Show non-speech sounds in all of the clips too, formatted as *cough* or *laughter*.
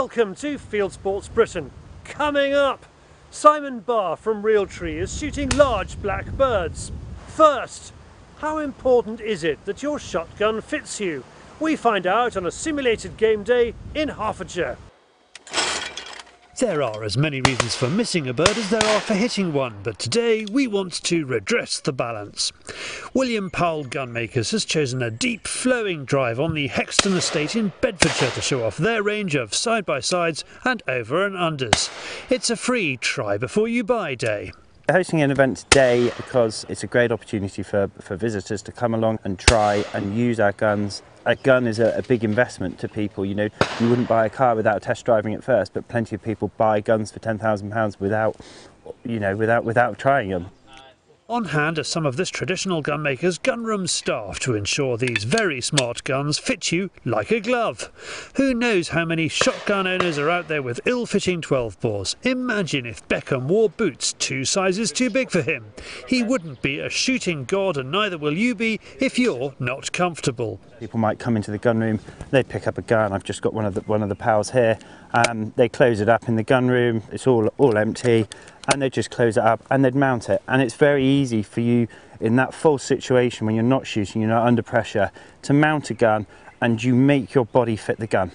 Welcome to Field Sports Britain. Coming up, Simon Barr from Realtree is shooting large black birds. First, how important is it that your shotgun fits you? We find out on a simulated game day in Hertfordshire. There are as many reasons for missing a bird as there are for hitting one, but today we want to redress the balance. William Powell Gunmakers has chosen a deep flowing drive on the Hexton estate in Bedfordshire to show off their range of side by sides and over and unders. It's a free try before you buy day. We're hosting an event today because it's a great opportunity for, for visitors to come along and try and use our guns a gun is a, a, big investment to people. You know, you wouldn't buy a car without test driving it first, but plenty of people buy guns for ten thousand pounds without, you know, without without trying them. On hand are some of this traditional gunmaker's gunroom staff to ensure these very smart guns fit you like a glove. Who knows how many shotgun owners are out there with ill-fitting 12 bores? Imagine if Beckham wore boots two sizes too big for him. He wouldn't be a shooting god and neither will you be if you're not comfortable. People might come into the gunroom, they'd pick up a gun. I've just got one of the, one of the Powells here. Um, they close it up in the gunroom, it's all, all empty and they'd just close it up and they'd mount it. And it's very easy for you in that full situation when you're not shooting, you're not under pressure, to mount a gun and you make your body fit the gun.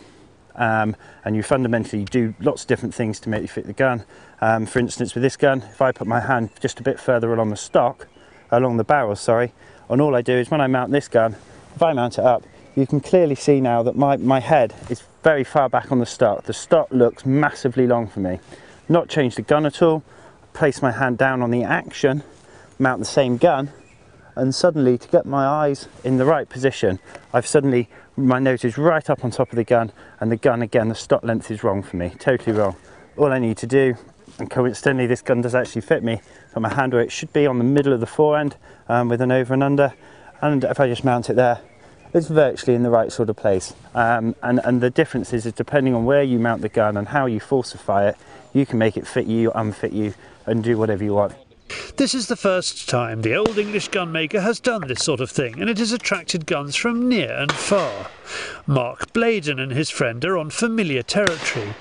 Um, and you fundamentally do lots of different things to make you fit the gun. Um, for instance, with this gun, if I put my hand just a bit further along the stock, along the barrel, sorry, and all I do is when I mount this gun, if I mount it up, you can clearly see now that my, my head is very far back on the stock. The stock looks massively long for me. Not changed the gun at all, place my hand down on the action, mount the same gun, and suddenly to get my eyes in the right position, I've suddenly, my nose is right up on top of the gun, and the gun again, the stock length is wrong for me, totally wrong. All I need to do, and coincidentally this gun does actually fit me, put my hand where it should be on the middle of the forend um, with an over and under, and if I just mount it there, it's virtually in the right sort of place. Um, and, and the difference is, is depending on where you mount the gun and how you falsify it, you can make it fit you, unfit you, and do whatever you want. This is the first time the Old English gunmaker has done this sort of thing, and it has attracted guns from near and far. Mark Bladen and his friend are on familiar territory.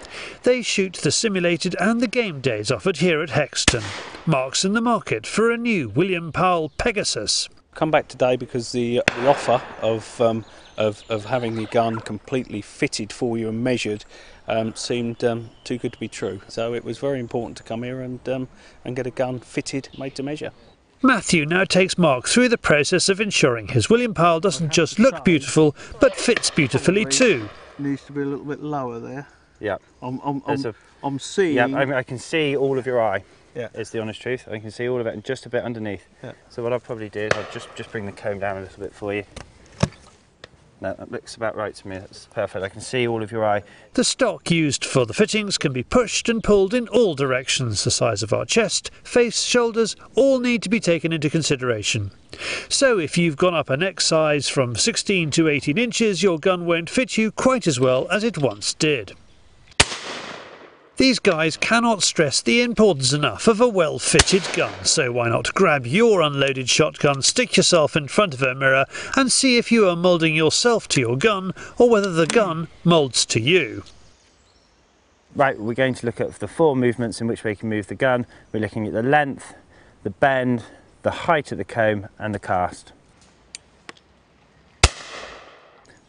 They shoot the simulated and the game days offered here at Hexton. Mark's in the market for a new William Powell Pegasus. Come back today because the, the offer of, um, of, of having the gun completely fitted for you and measured um, seemed um, too good to be true. So it was very important to come here and, um, and get a gun fitted, made to measure. Matthew now takes Mark through the process of ensuring his William Powell doesn't just look beautiful, but fits beautifully too. Needs to be a little bit lower there. Yeah. I'm, I'm, I'm, a, I'm seeing. Yeah, I, I, can see all of your eye. Yeah. Is the honest truth. I can see all of it and just a bit underneath. Yeah. So what I'll probably do is I'll just, just bring the comb down a little bit for you. No, that looks about right to me. That's perfect. I can see all of your eye. The stock used for the fittings can be pushed and pulled in all directions. The size of our chest, face, shoulders all need to be taken into consideration. So if you've gone up a neck size from 16 to 18 inches, your gun won't fit you quite as well as it once did. These guys cannot stress the importance enough of a well fitted gun, so why not grab your unloaded shotgun, stick yourself in front of a mirror, and see if you are moulding yourself to your gun or whether the gun moulds to you. Right, we're going to look at the four movements in which we can move the gun. We're looking at the length, the bend, the height of the comb, and the cast.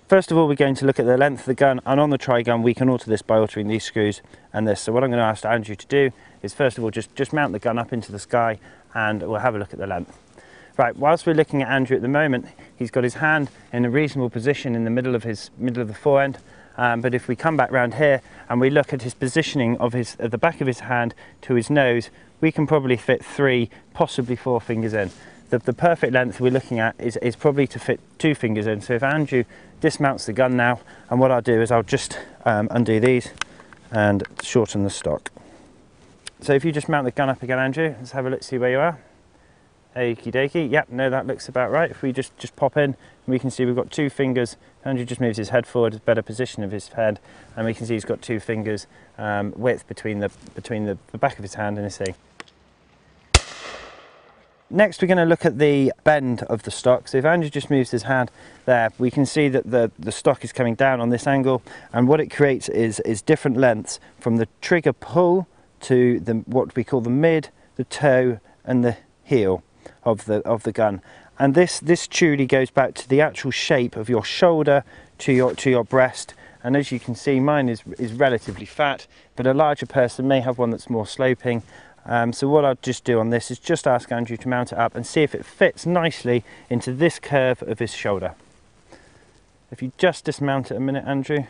First of all, we're going to look at the length of the gun and on the tri-gun we can alter this by altering these screws and this. So what I'm going to ask Andrew to do is first of all just, just mount the gun up into the sky and we'll have a look at the length. Right, whilst we're looking at Andrew at the moment, he's got his hand in a reasonable position in the middle of his middle of the forend. Um, but if we come back round here and we look at his positioning of his at the back of his hand to his nose, we can probably fit three, possibly four fingers in the, the perfect length we're looking at is, is probably to fit two fingers in. So if Andrew dismounts the gun now, and what I'll do is I'll just um, undo these and shorten the stock. So if you just mount the gun up again, Andrew, let's have a look, see where you are. Okie dokie, yep, no, that looks about right. If we just, just pop in, we can see we've got two fingers. Andrew just moves his head forward, better position of his head, and we can see he's got two fingers um, width between the between the, the back of his hand and his thing. Next we're going to look at the bend of the stock. So if Andrew just moves his hand there, we can see that the, the stock is coming down on this angle and what it creates is, is different lengths from the trigger pull to the what we call the mid, the toe and the heel of the of the gun. And this this truly goes back to the actual shape of your shoulder to your to your breast. And as you can see, mine is is relatively fat, but a larger person may have one that's more sloping. Um, so what I'll just do on this is just ask Andrew to mount it up and see if it fits nicely into this curve of his shoulder. If you just dismount it a minute, Andrew,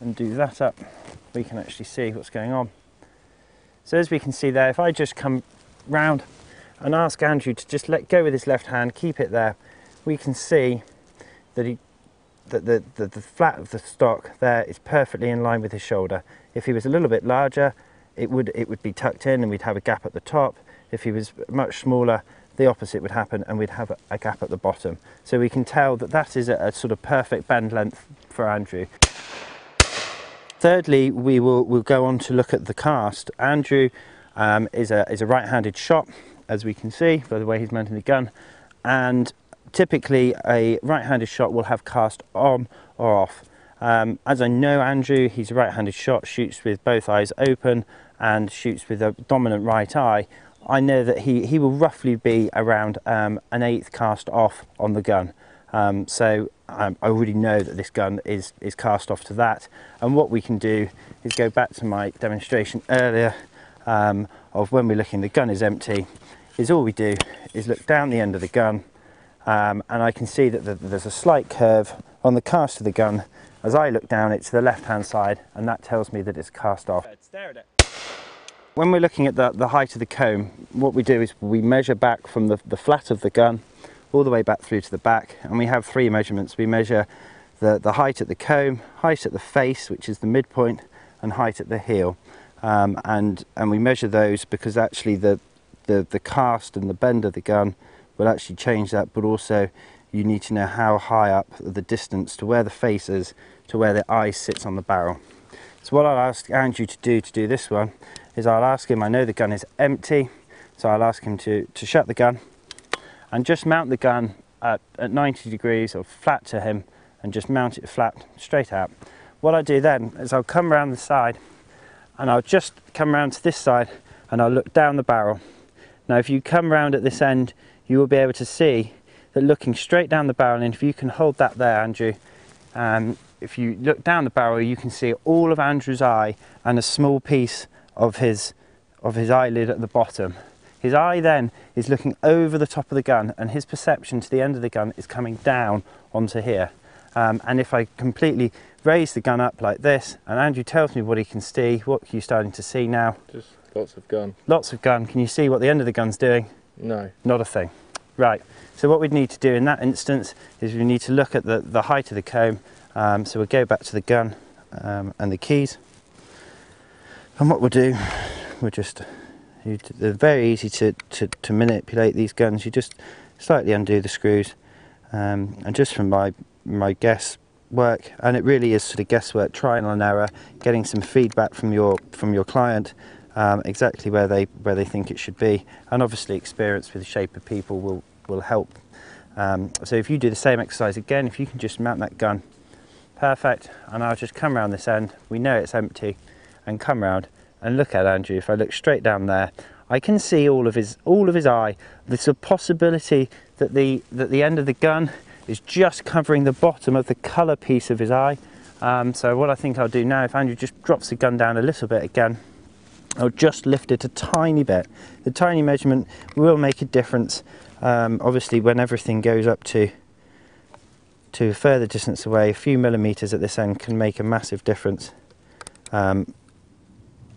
and do that up, we can actually see what's going on. So as we can see there, if I just come round and ask Andrew to just let go with his left hand, keep it there, we can see that he that the, the, the flat of the stock there is perfectly in line with his shoulder. If he was a little bit larger, it would it would be tucked in and we'd have a gap at the top. If he was much smaller, the opposite would happen and we'd have a, gap at the bottom. So we can tell that that is a, a sort of perfect bend length for Andrew. Thirdly, we will we'll go on to look at the cast. Andrew um, is a is a right-handed shot, as we can see by the way he's mounting the gun, and typically a right-handed shot will have cast on or off. Um, as I know Andrew, he's a right-handed shot, shoots with both eyes open and shoots with a dominant right eye. I know that he, he will roughly be around um, an eighth cast off on the gun. Um, so um, I already know that this gun is, is cast off to that. And what we can do is go back to my demonstration earlier um, of when we're looking, the gun is empty, is all we do is look down the end of the gun um, and I can see that the, there's a slight curve on the cast of the gun as I look down it's the left hand side and that tells me that it's cast off. When we're looking at the, the height of the comb, what we do is we measure back from the, the flat of the gun all the way back through to the back and we have three measurements. We measure the, the height at the comb, height at the face, which is the midpoint, and height at the heel. Um, and, and we measure those because actually the, the, the cast and the bend of the gun will actually change that, but also you need to know how high up the distance to where the face is to where the eye sits on the barrel. So what I'll ask Andrew to do to do this one is I'll ask him, I know the gun is empty, so I'll ask him to, to shut the gun and just mount the gun at, at 90 degrees or flat to him and just mount it flat straight out. What I do then is I'll come around the side and I'll just come around to this side and I'll look down the barrel. Now if you come around at this end you will be able to see that looking straight down the barrel, and if you can hold that there, Andrew, um, if you look down the barrel, you can see all of Andrew's eye and a small piece of his, of his eyelid at the bottom. His eye then is looking over the top of the gun and his perception to the end of the gun is coming down onto here. Um, and if I completely raise the gun up like this and Andrew tells me what he can see, what are you starting to see now? Just lots of gun. Lots of gun. Can you see what the end of the gun's doing? No. Not a thing. Right, so what we'd need to do in that instance is we need to look at the, the height of the comb. Um, so we'll go back to the gun um, and the keys. And what we'll do, we'll just, they're very easy to, to, to manipulate these guns. You just slightly undo the screws. Um, and just from my, my guess work, and it really is sort of guesswork, trial and error, getting some feedback from your, from your client um, exactly where they where they think it should be, and obviously experience with the shape of people will will help. Um, so if you do the same exercise again, if you can just mount that gun, perfect, and I'll just come around this end. We know it's empty, and come round and look at Andrew. If I look straight down there, I can see all of his all of his eye. There's a possibility that the that the end of the gun is just covering the bottom of the colour piece of his eye. Um, so what I think I'll do now, if Andrew just drops the gun down a little bit again, I'll just lift it a tiny bit. The tiny measurement will make a difference. Um, obviously, when everything goes up to to a further distance away, a few millimeters at this end can make a massive difference um,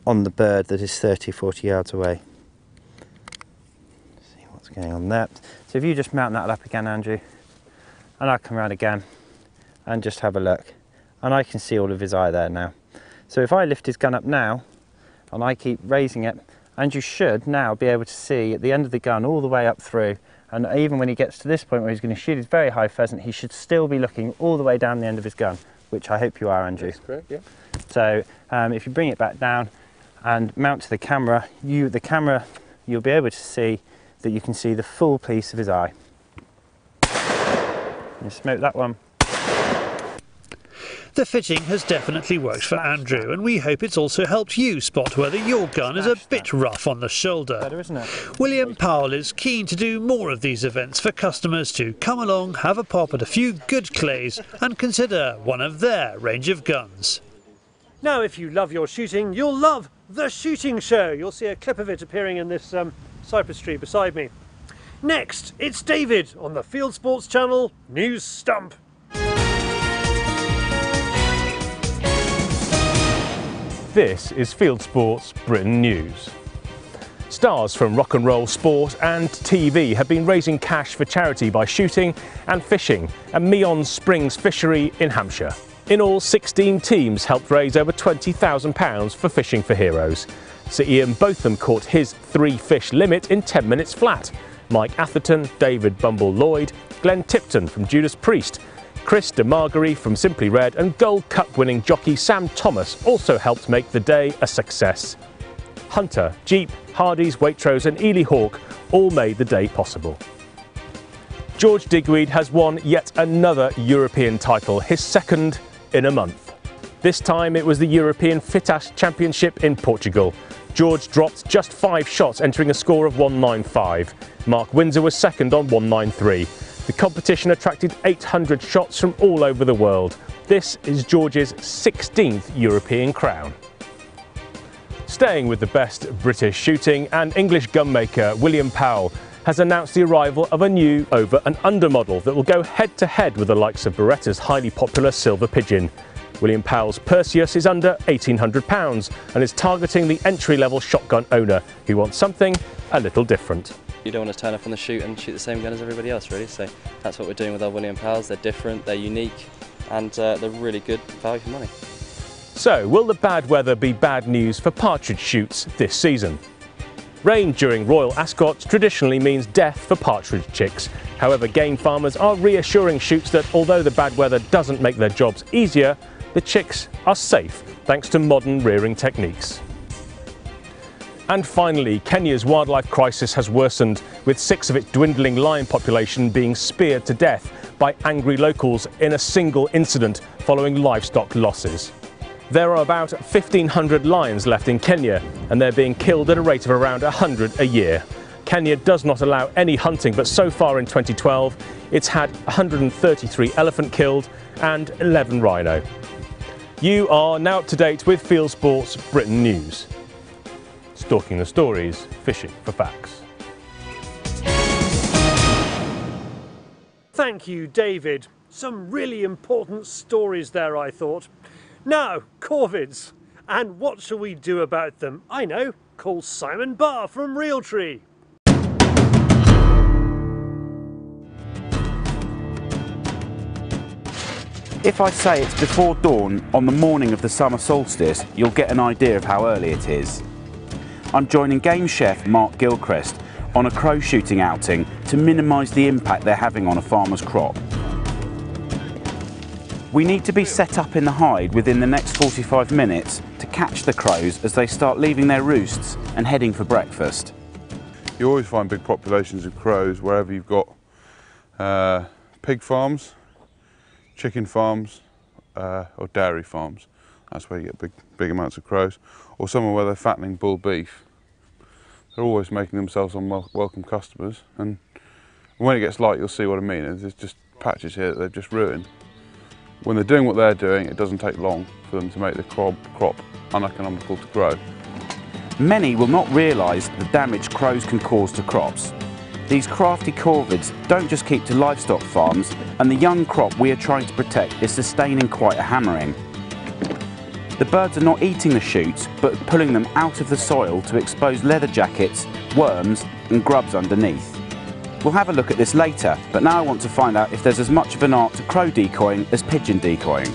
on the bird that is 30, 40 yards away. Let's see what's going on there. So if you just mount that up again, Andrew, and I'll come around again and just have a look. And I can see all of his eye there now. So if I lift his gun up now, and I keep raising it and you should now be able to see at the end of the gun all the way up through and even when he gets to this point where he's going to shoot his very high pheasant he should still be looking all the way down the end of his gun which I hope you are Andrew. That's correct, yeah. So um, if you bring it back down and mount to the camera, you the camera you'll be able to see that you can see the full piece of his eye. You smoke that one. The fitting has definitely worked for Andrew, and we hope it's also helped you spot whether your gun is a bit rough on the shoulder. Better, isn't it? William Powell is keen to do more of these events for customers to come along, have a pop at a few good clays, and consider one of their range of guns. Now, if you love your shooting, you'll love The Shooting Show. You'll see a clip of it appearing in this um, cypress tree beside me. Next, it's David on the Field Sports Channel News Stump. This is Field Sports Britain News. Stars from rock and roll, sport and TV have been raising cash for charity by shooting and fishing at Meon Springs Fishery in Hampshire. In all, 16 teams helped raise over £20,000 for Fishing for Heroes. Sir Ian Botham caught his three fish limit in 10 minutes flat. Mike Atherton, David Bumble Lloyd, Glenn Tipton from Judas Priest, Chris De Margary from Simply Red and Gold Cup winning jockey Sam Thomas also helped make the day a success. Hunter, Jeep, Hardy's, Waitrose and Ely Hawk all made the day possible. George Digweed has won yet another European title, his second in a month. This time it was the European FITASC Championship in Portugal. George dropped just five shots, entering a score of 195. Mark Winser was second on 193. The competition attracted 800 shots from all over the world. This is George's 16th European crown. Staying with the best British shooting and English gunmaker William Powell has announced the arrival of a new over and under model that will go head to head with the likes of Beretta's highly popular Silver Pigeon. William Powell's Perseus is under £1,800 and is targeting the entry level shotgun owner who wants something a little different. You don't want to turn up on the shoot and shoot the same gun as everybody else, really. So that's what we're doing with our William Powells. They're different, they're unique, and uh, they're really good value for money. So, will the bad weather be bad news for partridge shoots this season? Rain during Royal Ascot traditionally means death for partridge chicks. However, game farmers are reassuring shoots that although the bad weather doesn't make their jobs easier, the chicks are safe thanks to modern rearing techniques. And finally, Kenya's wildlife crisis has worsened, with six of its dwindling lion population being speared to death by angry locals in a single incident following livestock losses. There are about 1,500 lions left in Kenya, and they're being killed at a rate of around 100 a year. Kenya does not allow any hunting, but so far in 2012, it's had 133 elephant killed and 11 rhino. You are now up to date with Field Sports Britain News stalking the stories, fishing for facts. Thank you, David. Some really important stories there, I thought. Now, corvids. And what shall we do about them? I know, call Simon Barr from Realtree. If I say it's before dawn on the morning of the summer solstice, you'll get an idea of how early it is. I'm joining game chef Mark Gilchrist on a crow shooting outing to minimise the impact they're having on a farmer's crop. We need to be set up in the hide within the next 45 minutes to catch the crows as they start leaving their roosts and heading for breakfast. You always find big populations of crows wherever you've got uh, pig farms, chicken farms uh, or dairy farms. That's where you get big, big amounts of crows. Or somewhere where they're fattening bull beef. They're always making themselves unwelcome customers. And when it gets light, you'll see what I mean. There's just patches here that they've just ruined. When they're doing what they're doing, it doesn't take long for them to make the crop, crop uneconomical to grow. Many will not realise the damage crows can cause to crops. These crafty corvids don't just keep to livestock farms, and the young crop we are trying to protect is sustaining quite a hammering. The birds are not eating the shoots, but pulling them out of the soil to expose leather jackets, worms and grubs underneath. We'll have a look at this later, but now I want to find out if there's as much of an art to crow decoying as pigeon decoying.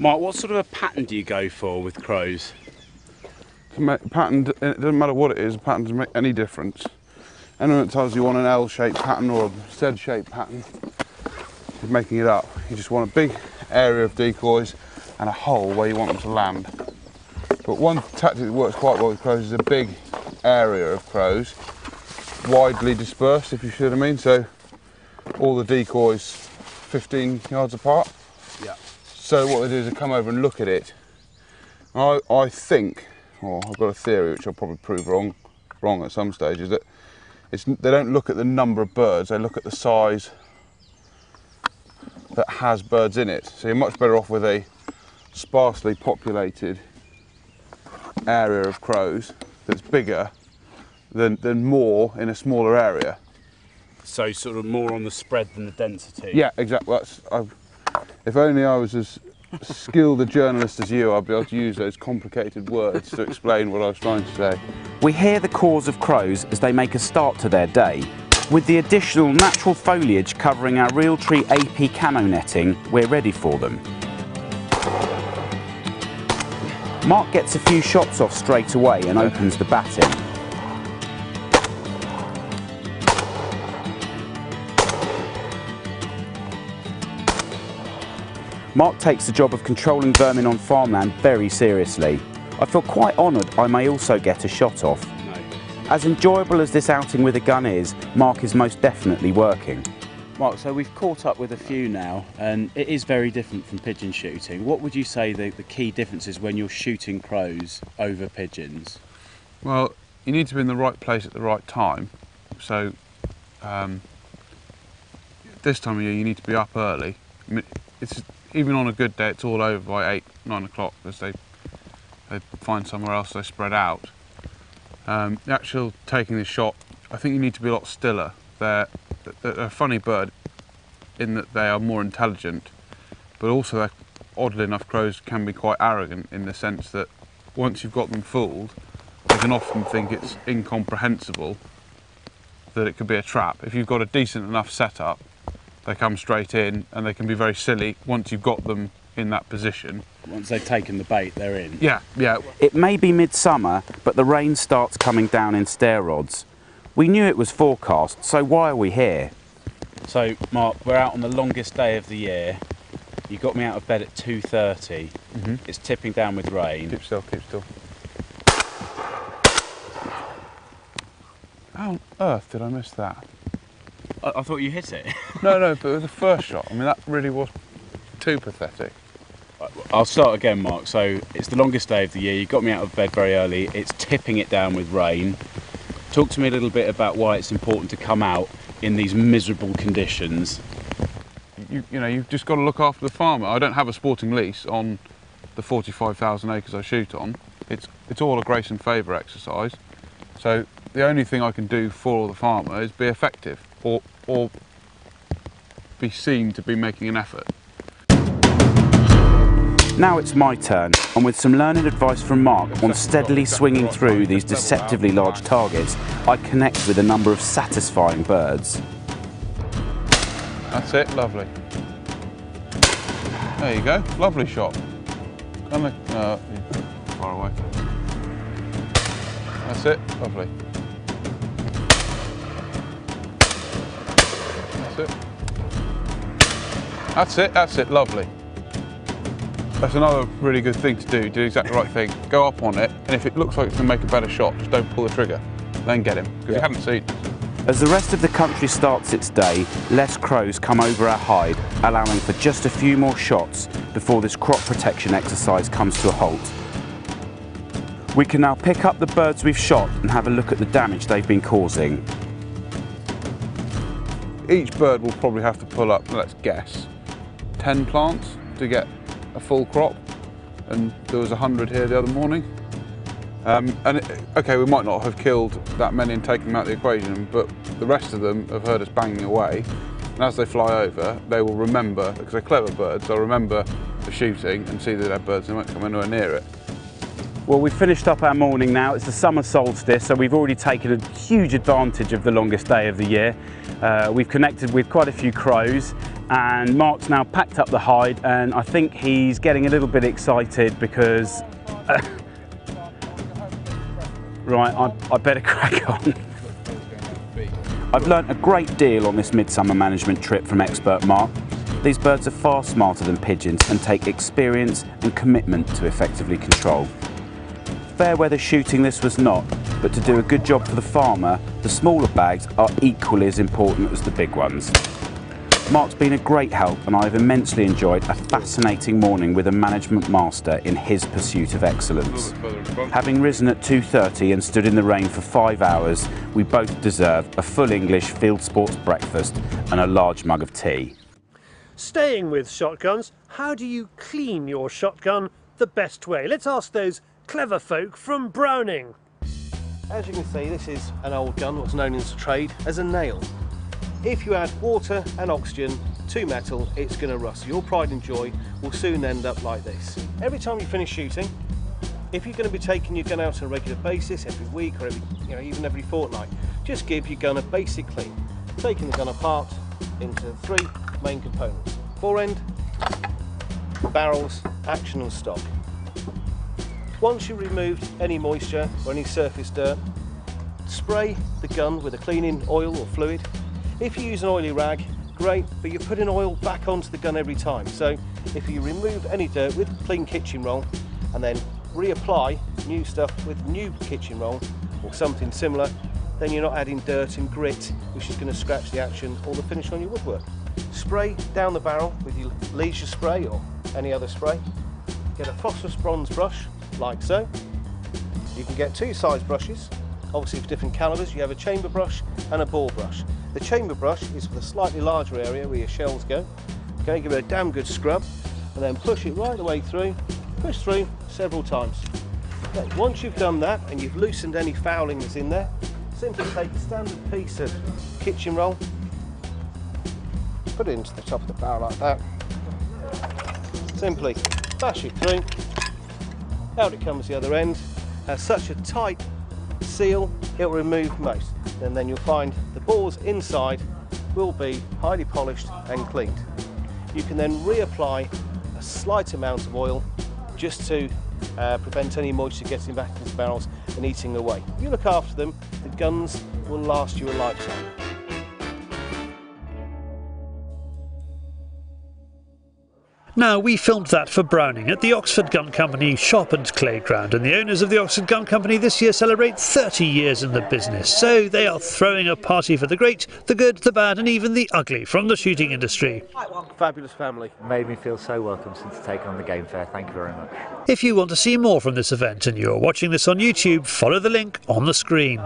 Mark, what sort of a pattern do you go for with crows? Pattern, it doesn't matter what it is, pattern doesn't make any difference. Anyone that tells you want an L-shaped pattern or a Z-shaped pattern is making it up. You just want a big area of decoys and a hole where you want them to land. But one tactic that works quite well with crows is a big area of crows widely dispersed, if you see what I mean. So all the decoys 15 yards apart. Yeah. So what they do is they come over and look at it. I, I think, or I've got a theory which I'll probably prove wrong, wrong at some stage, is that it's, they don't look at the number of birds, they look at the size that has birds in it. So you're much better off with a sparsely populated area of crows that's bigger than, than more in a smaller area. So sort of more on the spread than the density. Yeah, exactly. That's, i if only I was as skilled a journalist as you, I'd be able to use those complicated words to explain what I was trying to say. We hear the caws of crows as they make a start to their day. With the additional natural foliage covering our Realtree AP camo netting, we're ready for them. Mark gets a few shots off straight away and opens the batting. Mark takes the job of controlling vermin on farmland very seriously. I feel quite honoured I may also get a shot off. As enjoyable as this outing with a gun is, Mark is most definitely working. Mark, so we've caught up with a few now, and it is very different from pigeon shooting. What would you say the, the key differences when you're shooting crows over pigeons? Well, you need to be in the right place at the right time. So, um, this time of year, you need to be up early. I mean, it's even on a good day, it's all over by eight, nine o'clock because they they find somewhere else they spread out. Um, the actual taking the shot, I think you need to be a lot stiller. They're a funny bird in that they are more intelligent, but also oddly enough, crows can be quite arrogant in the sense that once you've got them fooled, they can often think it's incomprehensible that it could be a trap. If you've got a decent enough setup, they come straight in and they can be very silly once you've got them in that position. Once they've taken the bait, they're in. Yeah, yeah. It may be midsummer, but the rain starts coming down in stair rods. We knew it was forecast, so why are we here? So, Mark, we're out on the longest day of the year. You got me out of bed at 2.30. Mhm. It's tipping down with rain. Keep still, keep still. How on earth did I miss that? I, I thought you hit it. *laughs* No, no, but with the first shot, I mean, that really was too pathetic. I'll start again, Mark. So it's the longest day of the year. You got me out of bed very early. It's tipping it down with rain. Talk to me a little bit about why it's important to come out in these miserable conditions. You, you know, you've just got to look after the farmer. I don't have a sporting lease on the 45,000 acres I shoot on. It's, it's all a grace and favour exercise. So the only thing I can do for the farmer is be effective or, or be seen to be making an effort. Now it's my turn, and with some learned advice from Mark on steadily swinging through these deceptively large targets, I connect with a number of satisfying birds. That's it, lovely. There you go, lovely shot. Come on, uh, far away. That's it, lovely. That's it. That's it, that's it, lovely. That's another really good thing to do, do exactly the right thing. Go up on it, and if it looks like it's going to make a better shot, just don't pull the trigger. Then get him, because you haven't seen As the rest of the country starts its day, less crows come over our hide, allowing for just a few more shots before this crop protection exercise comes to a halt. We can now pick up the birds we've shot and have a look at the damage they've been causing. Each bird will probably have to pull up, let's guess, 10 plants to get a full crop. And there was 100 here the other morning. Um, and it, okay, we might not have killed that many and taken them out of the equation, but the rest of them have heard us banging away. And as they fly over, they will remember, because they're clever birds, they'll remember the shooting and see that they're birds and won't come anywhere near it. Well, we've finished up our morning now. It's the summer solstice, so we've already taken a huge advantage of the longest day of the year. Uh, we've connected with quite a few crows, and Mark's now packed up the hide, and I think he's getting a little bit excited because. *laughs* right, I, I better *laughs* crack on. I've learnt a great deal on this midsummer management trip from expert Mark. These birds are far smarter than pigeons and take experience and commitment to effectively control. Fair weather shooting this was not, but to do a good job for the farmer, the smaller bags are equally as important as the big ones. Mark's been a great help and I've immensely enjoyed a fascinating morning with a management master in his pursuit of excellence. Having risen at 2.30 and stood in the rain for five hours, we both deserve a full English field sports breakfast and a large mug of tea. Staying with shotguns, how do you clean your shotgun the best way? Let's ask those clever folk from Browning. As you can see, this is an old gun, what's known in the trade as a nail. If you add water and oxygen to metal, it's going to rust. Your pride and joy will soon end up like this. Every time you finish shooting, if you're going to be taking your gun out on a regular basis, every week or every, you know, even every fortnight, just give your gun a basic clean. Taking the gun apart into three main components. Fore end, barrels, action and stock. Once you've removed any moisture or any surface dirt, spray the gun with a cleaning oil or fluid if you use an oily rag, great, but you're putting oil back onto the gun every time. So if you remove any dirt with clean kitchen roll and then reapply new stuff with new kitchen roll or something similar, then you're not adding dirt and grit, which is going to scratch the action or the finish on your woodwork. Spray down the barrel with your leisure spray or any other spray. Get a phosphorus bronze brush, like so. You can get two size brushes, obviously for different calibers. You have a chamber brush and a ball brush. The chamber brush is for the slightly larger area where your shells go. Okay, give it a damn good scrub and then push it right the way through, push through several times. Once you've done that and you've loosened any fouling that's in there, simply take a standard piece of kitchen roll, put it into the top of the barrel like that, simply bash it through, out it comes the other end, has such a tight seal, it'll remove most and then you'll find the bores inside will be highly polished and cleaned. You can then reapply a slight amount of oil just to uh, prevent any moisture getting back into the barrels and eating away. You look after them, the guns will last you a lifetime. Now, we filmed that for Browning at the Oxford Gun Company shop and playground, and the owners of the Oxford Gun Company this year celebrate 30 years in the business. So they are throwing a party for the great, the good, the bad, and even the ugly from the shooting industry. Fabulous family. Made me feel so welcome since taking on the game fair. Thank you very much. If you want to see more from this event and you're watching this on YouTube, follow the link on the screen.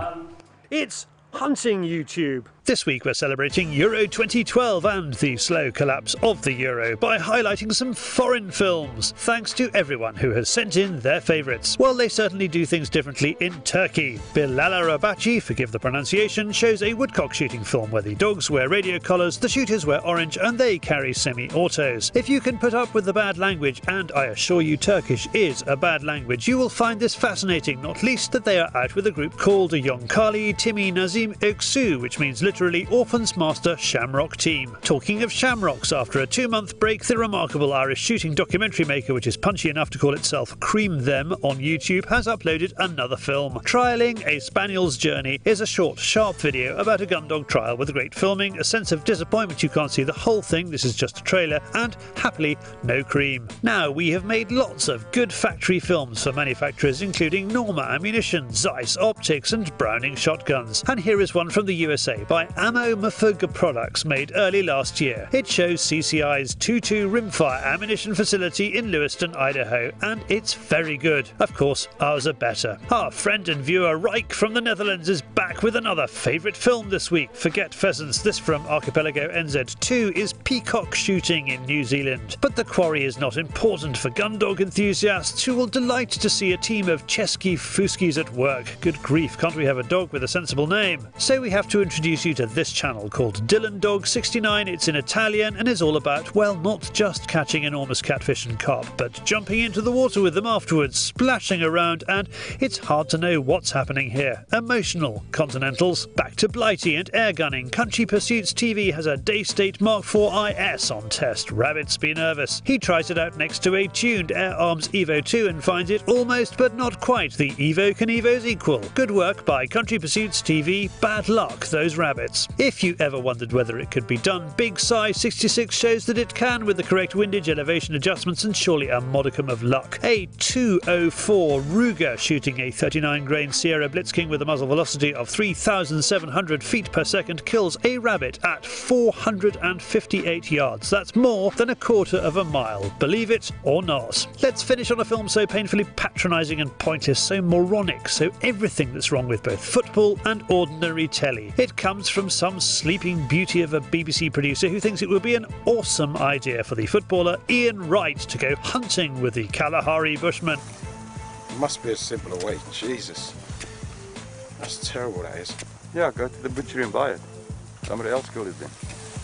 It's hunting YouTube. This week we're celebrating Euro 2012 and the slow collapse of the Euro by highlighting some foreign films, thanks to everyone who has sent in their favourites. Well, they certainly do things differently in Turkey. Bilal Arabachi, forgive the pronunciation, shows a woodcock shooting film where the dogs wear radio collars, the shooters wear orange, and they carry semi-autos. If you can put up with the bad language, and I assure you Turkish is a bad language, you will find this fascinating, not least that they are out with a group called Yonkali Timi Nazim Öksu, which means literally literally Orphans Master Shamrock Team. Talking of shamrocks, after a two month break, the remarkable Irish shooting documentary maker, which is punchy enough to call itself Cream Them on YouTube, has uploaded another film. Trialing a Spaniel's Journey is a short, sharp video about a gun dog trial with great filming, a sense of disappointment you can't see the whole thing, this is just a trailer, and happily, no cream. Now, we have made lots of good factory films for manufacturers, including Norma Ammunition, Zeiss Optics, and Browning Shotguns. And here is one from the USA by Ammo Mafuga products made early last year. It shows CCI's 2-2 rimfire ammunition facility in Lewiston, Idaho, and it's very good. Of course, ours are better. Our friend and viewer Reich from the Netherlands is back with another favourite film this week. Forget pheasants, this from Archipelago NZ2 is peacock shooting in New Zealand. But the quarry is not important for gun dog enthusiasts who will delight to see a team of Chesky Fuskies at work. Good grief, can't we have a dog with a sensible name? So we have to introduce you to this channel called Dylan Dog 69. It's in Italian and is all about, well, not just catching enormous catfish and carp, but jumping into the water with them afterwards, splashing around, and it's hard to know what's happening here. Emotional Continentals. Back to Blighty and air gunning. Country Pursuits TV has a Daystate Mark IV IS on test. Rabbits be nervous. He tries it out next to a tuned Air Arms Evo 2 and finds it almost but not quite the Evo can Evo's equal. Good work by Country Pursuits TV. Bad luck, those rabbits. If you ever wondered whether it could be done, Big Size 66 shows that it can with the correct windage, elevation adjustments, and surely a modicum of luck. A 204 Ruger shooting a 39 grain Sierra Blitz King with a muzzle velocity of 3,700 feet per second kills a rabbit at 458 yards. That's more than a quarter of a mile. Believe it or not. Let's finish on a film so painfully patronising and pointless, so moronic, so everything that's wrong with both football and ordinary telly. It comes from some sleeping beauty of a BBC producer who thinks it would be an awesome idea for the footballer Ian Wright to go hunting with the Kalahari Bushmen. It Must be a simpler way. Jesus. That's terrible, that is. Yeah, go to the butchery and buy it. Somebody else killed it then.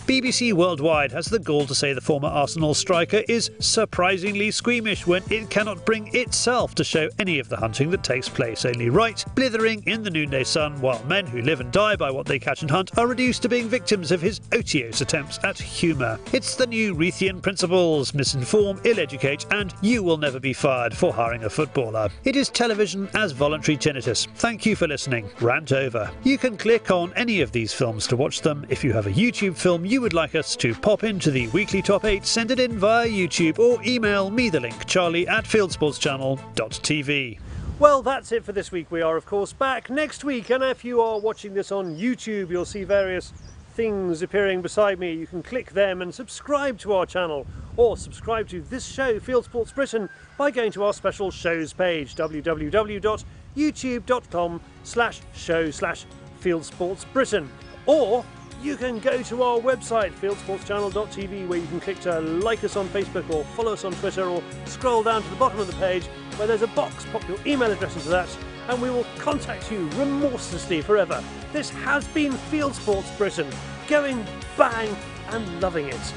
BBC Worldwide has the gall to say the former Arsenal striker is surprisingly squeamish when it cannot bring itself to show any of the hunting that takes place. Only right, blithering in the noonday sun, while men who live and die by what they catch and hunt are reduced to being victims of his otiose attempts at humour. It's the new Reithian principles misinform, ill educate, and you will never be fired for hiring a footballer. It is television as voluntary tinnitus. Thank you for listening. Rant over. You can click on any of these films to watch them. If you have a YouTube film you would like us to pop into the weekly top 8, send it in via YouTube or email me the link, charlie at fieldsportschannel.tv. Well, that's it for this week. We are, of course, back next week. And if you are watching this on YouTube, you'll see various things appearing beside me. You can click them and subscribe to our channel or subscribe to this show, Field Sports Britain, by going to our special shows page, www.youtube.com slash show slash Britain. Or you can go to our website, fieldsportschannel.tv, where you can click to like us on Facebook or follow us on Twitter or scroll down to the bottom of the page where there's a box. Pop your email address into that and we will contact you remorselessly forever. This has been Field Sports Britain, going bang and loving it.